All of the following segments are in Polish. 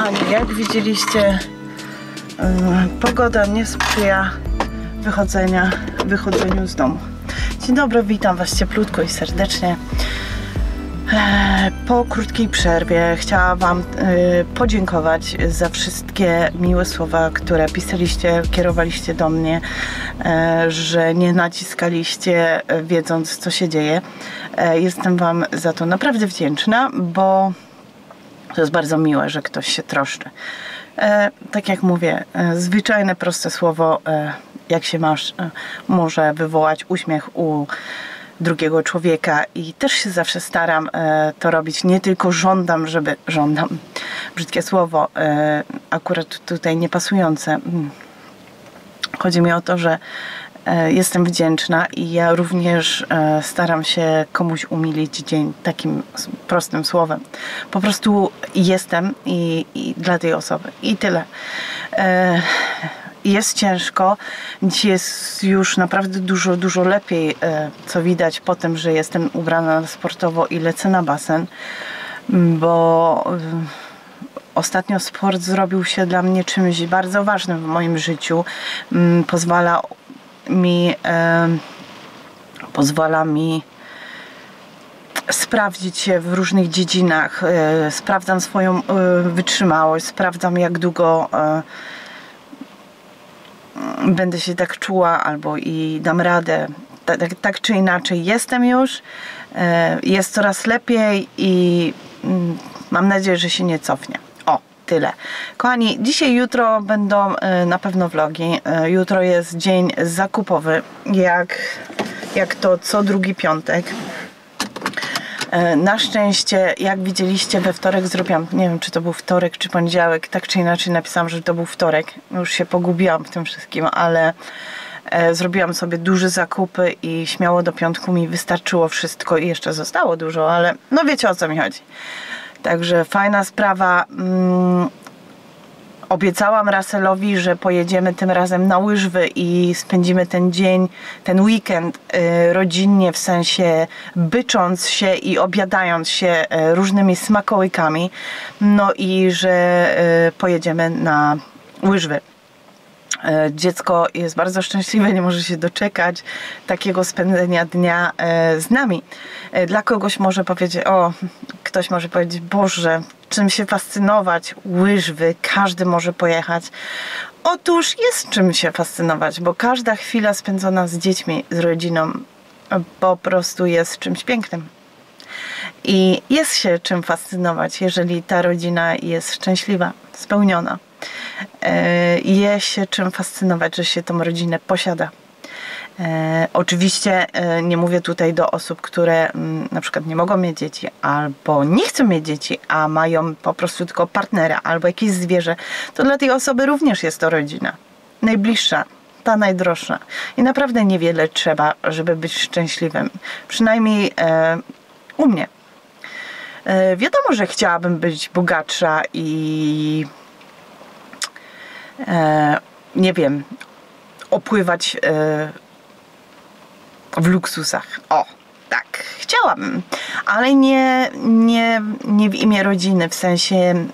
kochani, jak widzieliście, pogoda nie sprzyja wychodzenia, wychodzeniu z domu. Dzień dobry, witam Was cieplutko i serdecznie. E, Po krótkiej przerwie chciałam Wam e, podziękować za wszystkie miłe słowa, które pisaliście, kierowaliście do mnie, e, że nie naciskaliście, e, wiedząc co się dzieje. Jestem Wam za to naprawdę wdzięczna, bo to jest bardzo miłe, że ktoś się troszczy. E, tak jak mówię, e, zwyczajne, proste słowo, e, jak się masz, e, może wywołać uśmiech u drugiego człowieka i też się zawsze staram e, to robić. Nie tylko żądam, żeby. Żądam. Brzydkie słowo, e, akurat tutaj niepasujące. Mm. Chodzi mi o to, że jestem wdzięczna i ja również e, staram się komuś umilić dzień takim prostym słowem. Po prostu jestem i, i dla tej osoby. I tyle. E, jest ciężko. Dzisiaj jest już naprawdę dużo, dużo lepiej, e, co widać po tym, że jestem ubrana sportowo i lecę na basen, bo e, ostatnio sport zrobił się dla mnie czymś bardzo ważnym w moim życiu. Pozwala mi, pozwala mi sprawdzić się w różnych dziedzinach. E, Sprawdzam swoją e, wytrzymałość, sprawdzam jak długo e, będę się tak czuła albo i dam radę. Tak, tak, czy inaczej jestem już, jest coraz lepiej i mm, mam nadzieję, że się nie cofnie. Tyle. Kochani, dzisiaj, jutro będą e, na pewno vlogi. E, Jutro jest dzień zakupowy, jak, jak to co drugi piątek. E, Na szczęście, jak widzieliście, we wtorek zrobiłam, nie wiem czy to był wtorek czy poniedziałek, tak czy inaczej napisałam, że to był wtorek. Już się pogubiłam w tym wszystkim, ale e, zrobiłam sobie duże zakupy i śmiało do piątku mi wystarczyło wszystko i jeszcze zostało dużo, ale no wiecie o co mi chodzi. Także fajna sprawa. Mm, Obiecałam Russellowi, że pojedziemy tym razem na łyżwy i spędzimy ten dzień, ten weekend y, rodzinnie, w sensie bycząc się i obiadając się y, różnymi smakołykami. No i że y, pojedziemy na łyżwy. E, Dziecko jest bardzo szczęśliwe, nie może się doczekać takiego spędzenia dnia e, z nami. E, Dla kogoś może powiedzieć, o, ktoś może powiedzieć, Boże, czym się fascynować, łyżwy, każdy może pojechać. Otóż jest czym się fascynować, bo każda chwila spędzona z dziećmi, z rodziną po prostu jest czymś pięknym. I jest się czym fascynować, jeżeli ta rodzina jest szczęśliwa, spełniona. E, Jest się czym fascynować, że się tą rodzinę posiada. E, oczywiście e, nie mówię tutaj do osób, które mm, na przykład nie mogą mieć dzieci albo nie chcą mieć dzieci, a mają po prostu tylko partnera albo jakieś zwierzę. To dla tej osoby również jest to rodzina. Najbliższa, ta najdroższa. I naprawdę niewiele trzeba, żeby być szczęśliwym. Przynajmniej u mnie. E, wiadomo, że chciałabym być bogatsza i e, nie wiem, opływać e, w luksusach. O, tak, chciałabym, ale nie, nie, nie w imię rodziny, w sensie,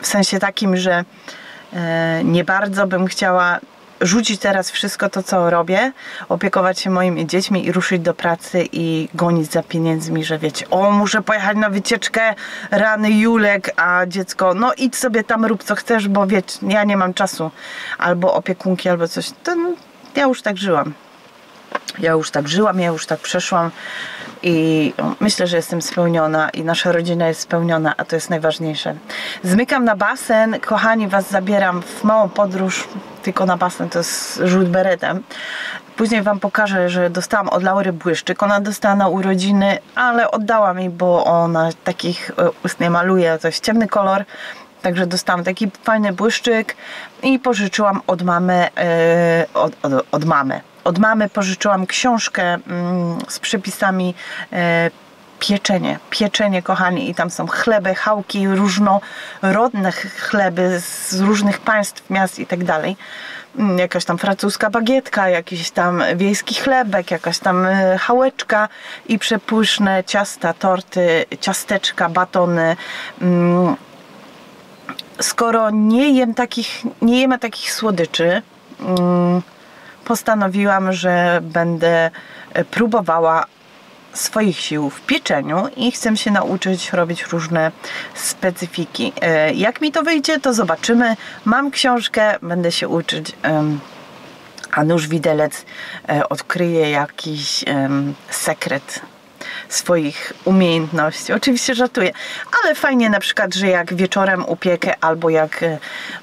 w sensie takim, że nie bardzo bym chciała rzucić teraz wszystko to, co robię, opiekować się moimi dziećmi i ruszyć do pracy i gonić za pieniędzmi, że wiecie, o, muszę pojechać na wycieczkę, rany Julek, a dziecko, no idź sobie tam, rób co chcesz, bo wiecie, ja nie mam czasu, albo opiekunki, albo coś. To, no, ja już tak żyłam. Ja już tak żyłam, ja już tak przeszłam i myślę, że jestem spełniona i nasza rodzina jest spełniona, a to jest najważniejsze. Zmykam na basen, kochani, Was zabieram w małą podróż, tylko na basen, to jest rzut beretem. Później Wam pokażę, że dostałam od Laury błyszczyk. Ona dostała na urodziny, ale oddała mi, bo ona takich e, ust nie maluje, to jest ciemny kolor. Także dostałam taki fajny błyszczyk i pożyczyłam od mamy, e, od, od, od mamy. Od mamy pożyczyłam książkę mm, z przepisami e, pieczenie, pieczenie kochani i tam są chleby, chałki, różnorodne ch- chleby z różnych państw, miast i tak dalej. Mm, Jakaś tam francuska bagietka, jakiś tam wiejski chlebek, jakaś tam e, chałeczka i przepyszne ciasta, torty, ciasteczka, batony, mm, skoro nie jem takich, nie jemy takich słodyczy, postanowiłam, że będę e, próbowała swoich sił w pieczeniu i chcę się nauczyć robić różne specyfiki. E, jak mi to wyjdzie, to zobaczymy. Mam książkę, będę się uczyć. A nóż widelec e, odkryje jakiś sekret swoich umiejętności. Oczywiście żartuję, ale fajnie na przykład, że jak wieczorem upiekę albo jak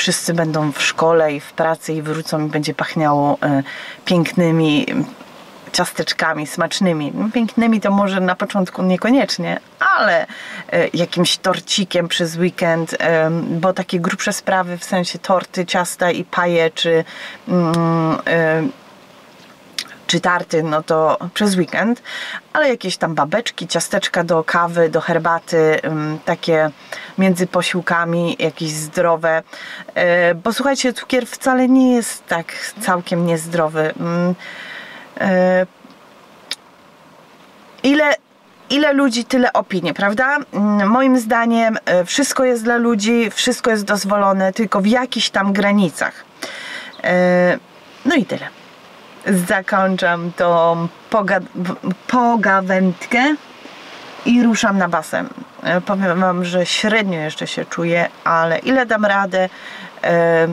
wszyscy będą w szkole i w pracy i wrócą i będzie pachniało e, pięknymi ciasteczkami smacznymi. No, pięknymi to może na początku niekoniecznie, ale e, jakimś torcikiem przez weekend, bo takie grubsze sprawy w sensie torty, ciasta i paje czy mm, czy tarty, no to przez weekend, ale jakieś tam babeczki, ciasteczka do kawy, do herbaty, takie między posiłkami, jakieś zdrowe, e, bo słuchajcie, cukier wcale nie jest tak całkiem niezdrowy. Mm, e, ile ile ludzi, tyle opinii, prawda? Mm, moim zdaniem e, wszystko jest dla ludzi, wszystko jest dozwolone, tylko w jakichś tam granicach. No i tyle zakończam tą poga pogawędkę i ruszam na basen. E, powiem Wam, że średnio jeszcze się czuję, ale ile dam radę, e,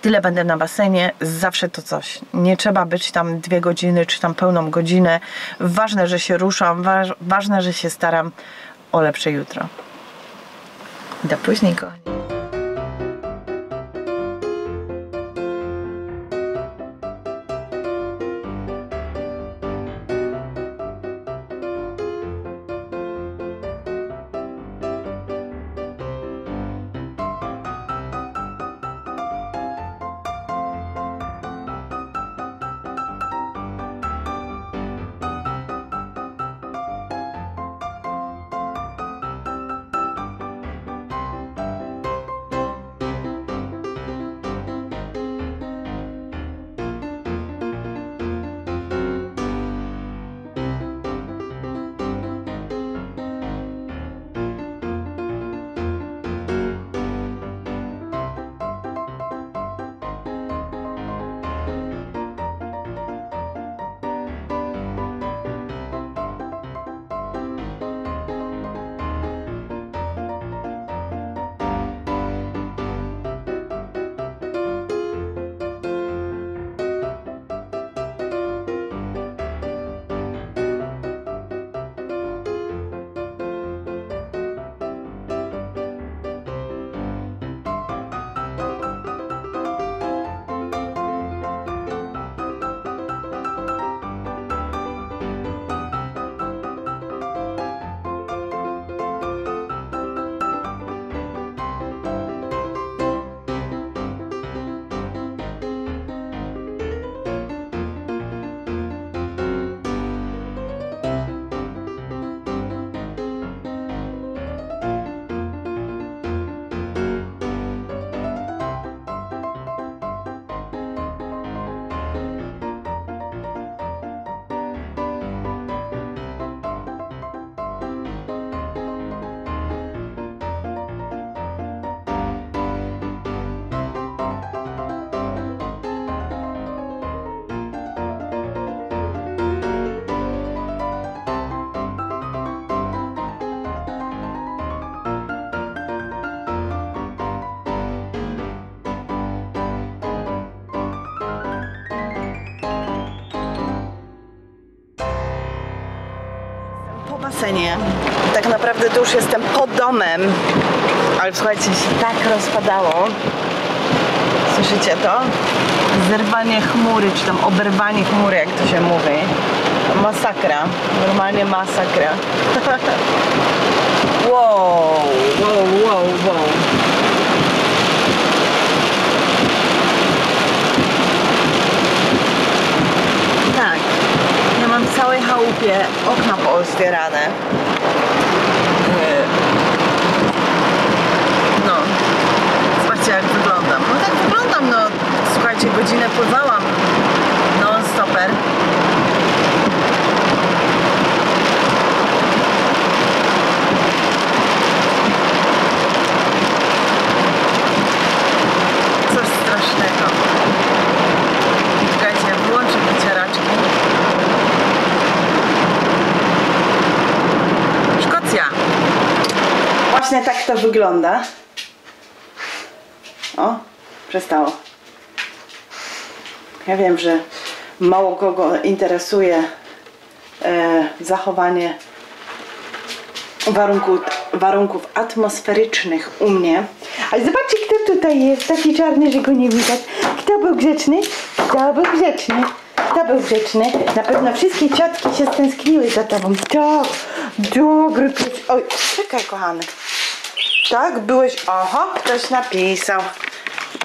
tyle będę na basenie, zawsze to coś. Nie trzeba być tam dwie godziny, czy tam pełną godzinę. Ważne, że się ruszam, ważne, że się staram o lepsze jutro. Do później, kochani. Basenie. Tak naprawdę to już jestem pod domem. Ale słuchajcie, się tak rozpadało. Słyszycie to? Zerwanie chmury, czy tam oberwanie chmury, jak to się mówi. Masakra. Normalnie masakra. wow, wow, wow, wow. Całej chałupie okna pootwierane. No, zobaczcie jak wyglądam. No tak wyglądam, no słuchajcie, godzinę pływałam non-stopper. Wygląda. O, przestało. Ja wiem, że mało kogo interesuje e, zachowanie warunków, warunków atmosferycznych u mnie. Ale zobaczcie, kto tutaj jest, taki czarny, że go nie widać. Kto był grzeczny? Kto był grzeczny? Kto był grzeczny? Na pewno wszystkie ciotki się stęskniły za tobą. Tak, dobry pies. Oj, czekaj, kochany. Tak, byłeś... Aha, ktoś napisał.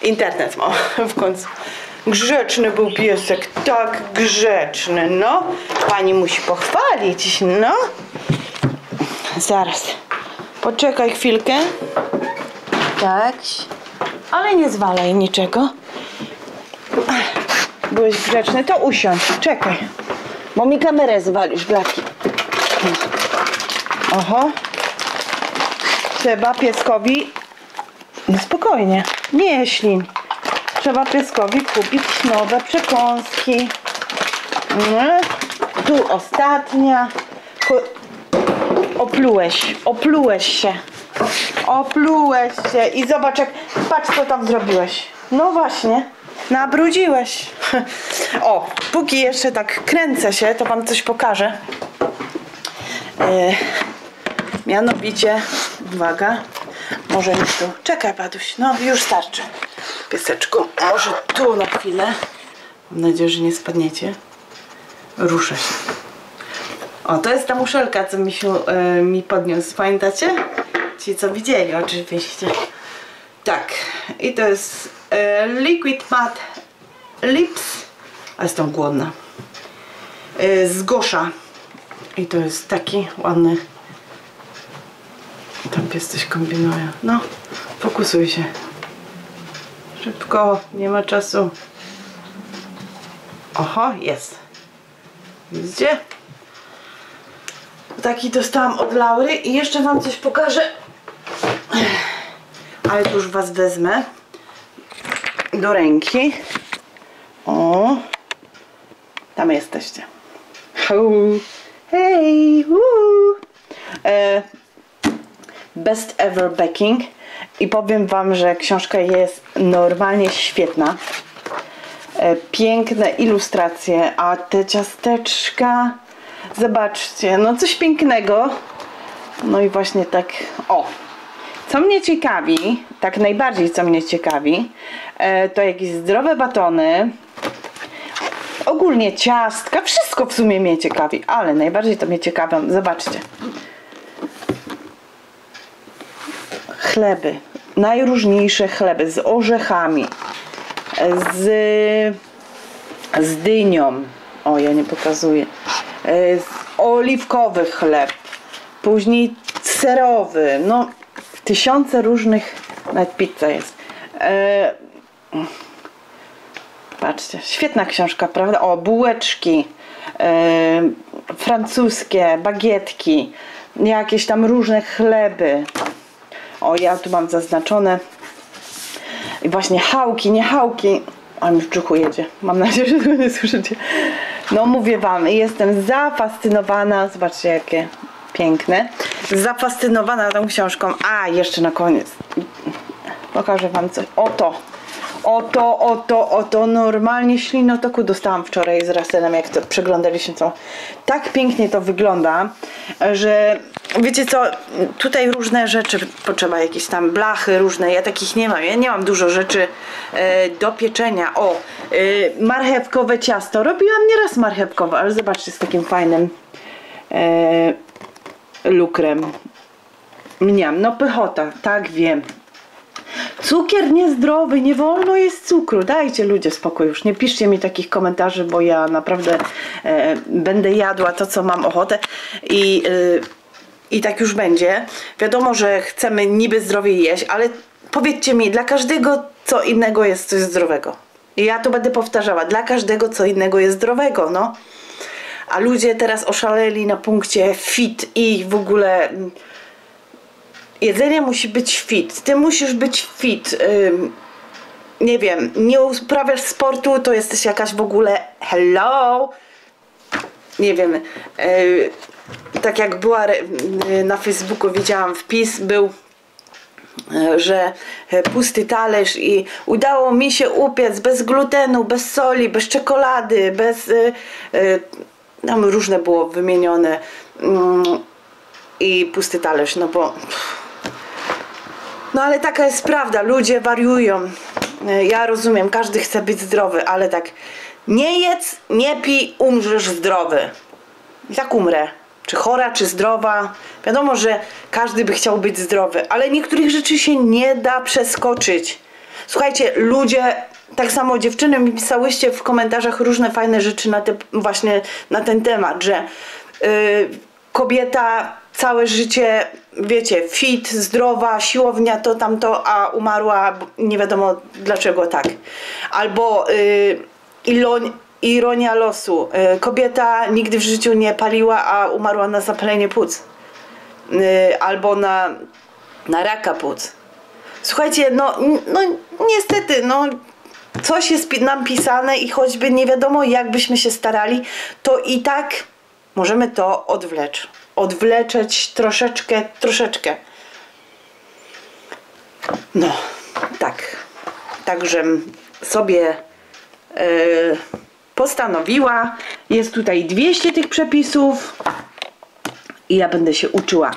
Internet mam w końcu. Grzeczny był piesek, tak grzeczny, no. Pani musi pochwalić, no. Zaraz. Poczekaj chwilkę. Tak. Ale nie zwalaj niczego. Byłeś grzeczny, to usiądź. Czekaj. Bo mi kamerę zwalisz, Blaki. Oho. Trzeba pieskowi... No spokojnie. Nie ślin. Trzeba pieskowi kupić nowe przekąski. Nie? Tu ostatnia. Oplułeś, oplułeś się. Oplułeś się i zobacz jak, patrz co tam zrobiłeś. No właśnie, nabrudziłeś. O, póki jeszcze tak kręcę się, to wam coś pokażę. E, mianowicie, uwaga, może mi tu, czekaj Paduś, no już starczy. Pieseczku, może tu na chwilę. Mam nadzieję, że nie spadniecie. Ruszę się. O, to jest ta muszelka, co Misiu e, mi podniósł. Pamiętacie? Ci, co widzieli, oczywiście. Tak. I to jest e, Liquid Matte Lips. A jestem głodna. E, z Gosza. I to jest taki ładny. Tam pies coś kombinuje. No, fokusuj się. Szybko, nie ma czasu. Oho, jest. Widzicie? Taki dostałam od Laury i jeszcze wam coś pokażę. Ale tu już was wezmę do ręki. O, tam jesteście. Hej, woo. E, Best Ever Baking i powiem wam, że książka jest normalnie świetna. E, piękne ilustracje, a te ciasteczka zobaczcie, no coś pięknego. No i właśnie tak, o. Co mnie ciekawi, tak najbardziej co mnie ciekawi e, to jakieś zdrowe batony. Ogólnie ciastka, wszystko w sumie mnie ciekawi, ale najbardziej to mnie ciekawią, zobaczcie chleby, najróżniejsze chleby z orzechami z, z dynią. O ja nie pokazuję. E, oliwkowy chleb później serowy. No tysiące różnych nawet pizza jest. E, patrzcie, świetna książka prawda, o bułeczki e, francuskie, bagietki jakieś tam różne chleby o ja tu mam zaznaczone i właśnie hałki, nie hałki a mi w brzuchu jedzie. Mam nadzieję, że tego nie słyszycie. No mówię wam, jestem zafascynowana. Zobaczcie jakie piękne. Zafascynowana tą książką. A, jeszcze na koniec. Pokażę wam coś. Oto. Oto, oto, oto. Normalnie ślinotoku dostałam wczoraj z Raselem, jak to przeglądaliśmy to. Tak pięknie to wygląda, że wiecie co, tutaj różne rzeczy potrzeba, jakieś tam blachy różne, ja takich nie mam, ja nie mam dużo rzeczy e, do pieczenia. O, e, marchewkowe ciasto, robiłam nieraz marchewkowe, ale zobaczcie z takim fajnym e, lukrem. Mniam, no pychota, tak wiem. Cukier niezdrowy, nie wolno jest cukru. Dajcie ludzie spokój już. Nie piszcie mi takich komentarzy, bo ja naprawdę e, będę jadła to, co mam ochotę i, e, i tak już będzie. Wiadomo, że chcemy niby zdrowie jeść, ale powiedzcie mi, dla każdego co innego jest coś zdrowego. I ja to będę powtarzała. Dla każdego co innego jest zdrowego, no. A ludzie teraz oszaleli na punkcie fit i w ogóle jedzenie musi być fit. Ty musisz być fit. Ym, nie wiem, nie uprawiasz sportu, to jesteś jakaś w ogóle hello. Nie wiem. Yy, tak jak była yy, na Facebooku, widziałam wpis, był e, że e, pusty talerz i udało mi się upiec bez glutenu, bez soli, bez czekolady, bez e, tam różne było wymienione mm, i pusty talerz, no bo no ale taka jest prawda, ludzie wariują. E, Ja rozumiem, każdy chce być zdrowy, ale tak nie jedz, nie pij, umrzesz zdrowy. I tak umrę. Czy chora, czy zdrowa. Wiadomo, że każdy by chciał być zdrowy, ale niektórych rzeczy się nie da przeskoczyć. Słuchajcie, ludzie, tak samo dziewczyny mi pisałyście w komentarzach różne fajne rzeczy na te, właśnie na ten temat, że yy, kobieta całe życie, wiecie, fit, zdrowa, siłownia, to tamto, a umarła nie wiadomo dlaczego tak. Albo yy, iloń, ironia losu. Yy, kobieta nigdy w życiu nie paliła, a umarła na zapalenie płuc. Yy, albo na, na raka płuc. Słuchajcie, no, no niestety, no coś jest nam pisane i choćby nie wiadomo jak byśmy się starali, to i tak możemy to odwlecz. Odwleczeć troszeczkę, troszeczkę. No, tak. Także sobie e, postanowiła. Jest tutaj 200 tych przepisów i ja będę się uczyła.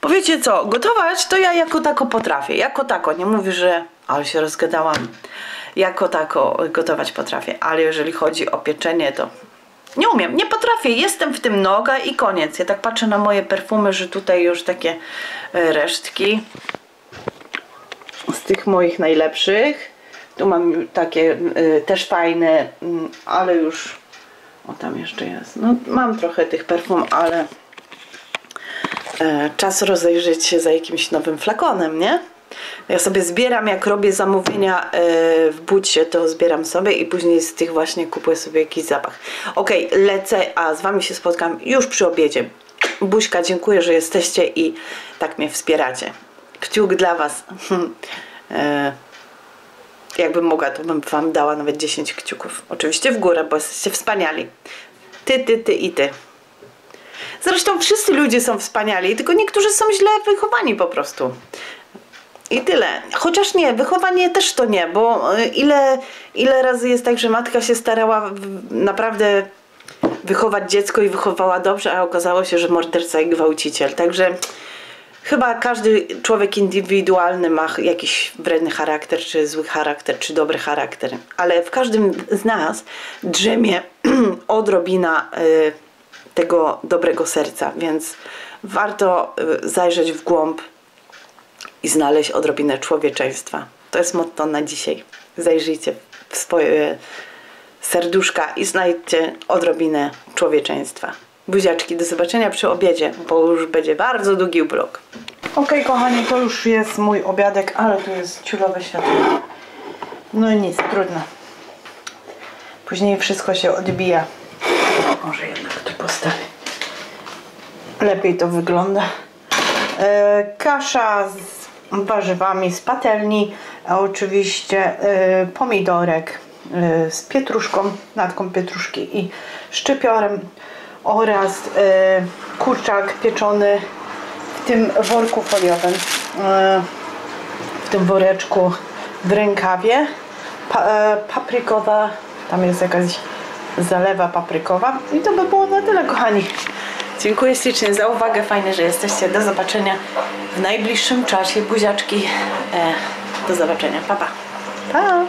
Powiecie co, gotować to ja jako tako potrafię. Jako tako, nie mówię, że ale się rozgadałam. Jako tako gotować potrafię, ale jeżeli chodzi o pieczenie, to nie umiem, nie potrafię. Jestem w tym noga i koniec. Ja tak patrzę na moje perfumy, że tutaj już takie e, resztki z tych moich najlepszych. Tu mam takie y, też fajne, mm, ale już. O, tam jeszcze jest. No, mam trochę tych perfum, ale e, czas rozejrzeć się za jakimś nowym flakonem, nie? Ja sobie zbieram, jak robię zamówienia e, w bucie, to zbieram sobie i później z tych właśnie kupuję sobie jakiś zapach. Ok, lecę, a z Wami się spotkam już przy obiedzie. Buźka, dziękuję, że jesteście i tak mnie wspieracie. Kciuk dla Was. e, jakbym mogła, to bym Wam dała nawet 10 kciuków. Oczywiście w górę, bo jesteście wspaniali. Ty, ty, ty i ty. Zresztą wszyscy ludzie są wspaniali, tylko niektórzy są źle wychowani po prostu. I tyle. Chociaż nie, wychowanie też to nie, bo y, ile, ile razy jest tak, że matka się starała naprawdę wychować dziecko i wychowała dobrze, a okazało się, że morderca i gwałciciel. Także chyba każdy człowiek indywidualny ma jakiś wredny charakter, czy zły charakter, czy dobry charakter. Ale w każdym z nas drzemie odrobina y, tego dobrego serca, więc warto y, zajrzeć w głąb i znaleźć odrobinę człowieczeństwa. To jest motto na dzisiaj. Zajrzyjcie w swoje serduszka i znajdźcie odrobinę człowieczeństwa. Buziaczki, do zobaczenia przy obiedzie, bo już będzie bardzo długi blok. Ok, kochani, to już jest mój obiadek, ale tu jest ciulowe światło. No i nic, trudno. Później wszystko się odbija. Może jednak tu postawię. Lepiej to wygląda. E, kasza z warzywami z patelni, a oczywiście e, pomidorek e, z pietruszką, natką pietruszki i szczypiorem oraz e, kurczak pieczony w tym worku foliowym, w tym woreczku w rękawie, pa, paprykowa, tam jest jakaś zalewa paprykowa i to by było na tyle kochani. Dziękuję ślicznie za uwagę, fajnie, że jesteście. Do zobaczenia w najbliższym czasie. Buziaczki. E, do zobaczenia. Pa, pa. Pa.